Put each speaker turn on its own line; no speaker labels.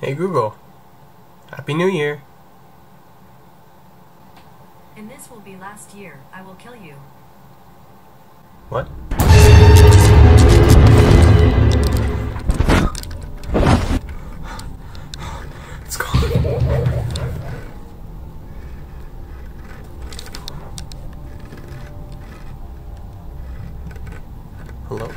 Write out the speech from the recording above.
Hey Google. Happy New Year.
And this will be last year. I will kill you.
What? It's gone. Hello?